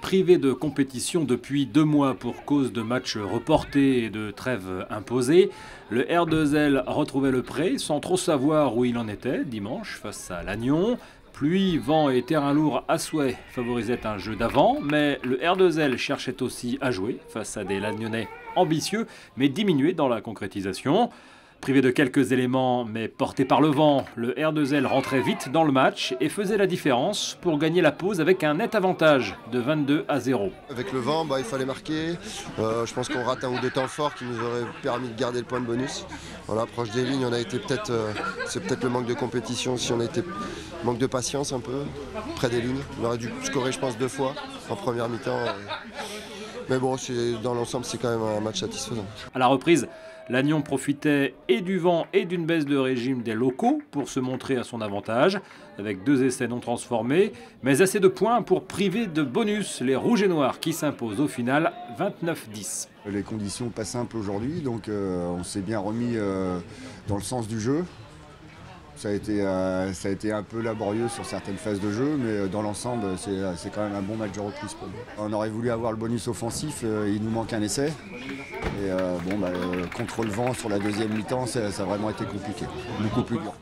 privé de compétition depuis deux mois pour cause de matchs reportés et de trêves imposées, le R2L retrouvait le prêt sans trop savoir où il en était dimanche face à Lannion. Pluie, vent et terrain lourd à souhait favorisaient un jeu d'avant, mais le R2L cherchait aussi à jouer face à des Lagnonnais ambitieux mais diminués dans la concrétisation. Privé de quelques éléments, mais porté par le vent, le R2L rentrait vite dans le match et faisait la différence pour gagner la pause avec un net avantage de 22 à 0. Avec le vent, bah, il fallait marquer. Euh, je pense qu'on rate un ou deux temps forts qui nous auraient permis de garder le point de bonus. On approche des lignes, on a été peut-être, euh, c'est peut-être le manque de compétition, si on a manque de patience un peu près des lignes. On aurait dû scorer, je pense, deux fois en première mi-temps. Mais bon, dans l'ensemble, c'est quand même un match satisfaisant. À la reprise, Lannion profitait et du vent et d'une baisse de régime des locaux pour se montrer à son avantage, avec deux essais non transformés, mais assez de points pour priver de bonus les rouges et noirs qui s'imposent au final 29-10. Les conditions pas simples aujourd'hui, donc euh, on s'est bien remis euh, dans le sens du jeu. Ça a, été, euh, ça a été un peu laborieux sur certaines phases de jeu, mais euh, dans l'ensemble, euh, c'est quand même un bon match de reprise pour nous. On aurait voulu avoir le bonus offensif, il nous manque un essai. Et bon, bah, contre le vent sur la deuxième mi-temps, ça, a vraiment été compliqué, beaucoup plus dur.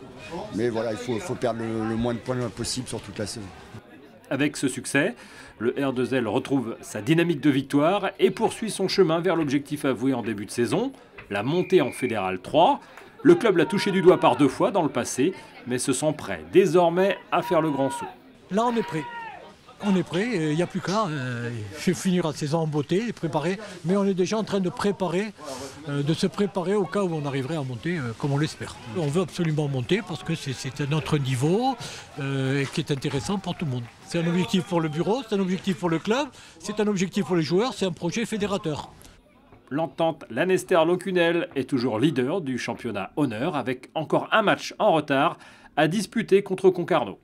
Mais voilà, il faut, perdre le, moins de points possible sur toute la saison. Avec ce succès, le R2L retrouve sa dynamique de victoire et poursuit son chemin vers l'objectif avoué en début de saison, la montée en Fédéral 3. Le club l'a touché du doigt par deux fois dans le passé, mais se sent prêt désormais à faire le grand saut. Là, on est prêt. On est prêt, il n'y a plus qu'à euh, finir la saison en beauté et préparer. Mais on est déjà en train de préparer, euh, de se préparer au cas où on arriverait à monter euh, comme on l'espère. On veut absolument monter parce que c'est notre niveau euh, qui est intéressant pour tout le monde. C'est un objectif pour le bureau, c'est un objectif pour le club, c'est un objectif pour les joueurs, c'est un projet fédérateur l'entente Lanester-Locunel est toujours leader du championnat honneur avec encore un match en retard à disputer contre Concarneau.